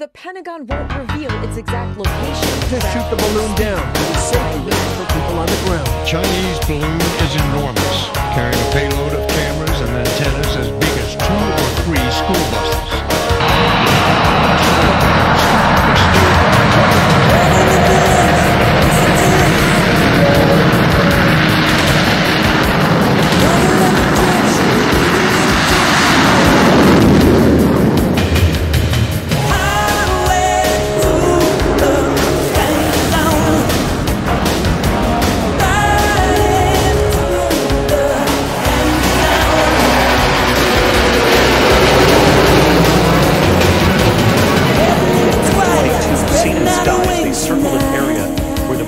the Pentagon won't reveal its exact location. Just shoot the balloon down. It's safe for people on the ground. Chinese balloon is enormous, carrying a payload of cameras and antennas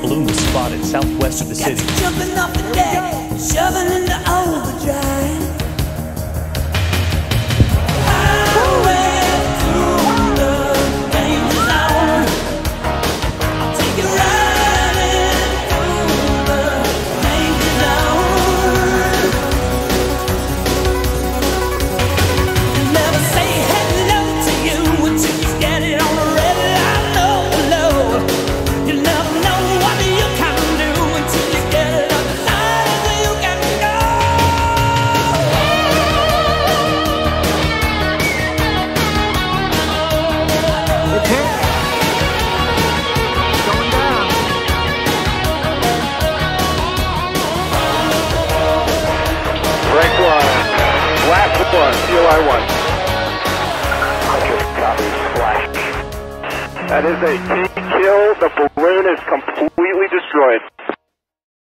balloon was spotted southwest of the city. One. CLI one. That is a key kill. The balloon is.